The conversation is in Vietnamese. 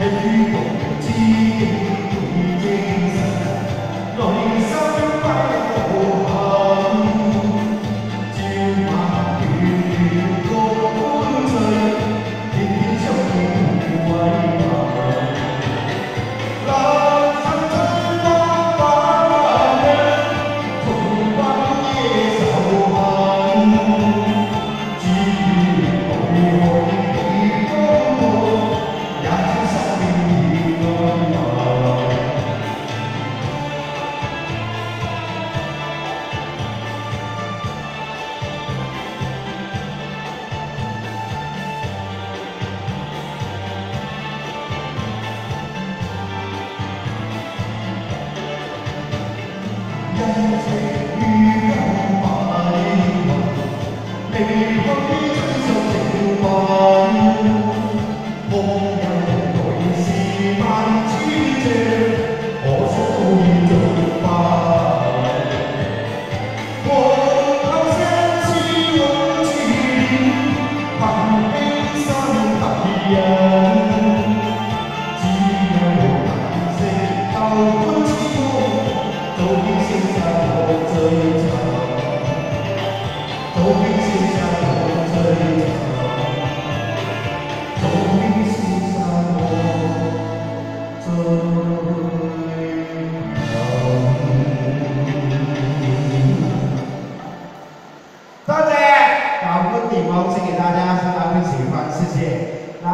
Hey, don't you 离开，真心了吧？礼物，请给大家，希望会喜欢，谢谢。那。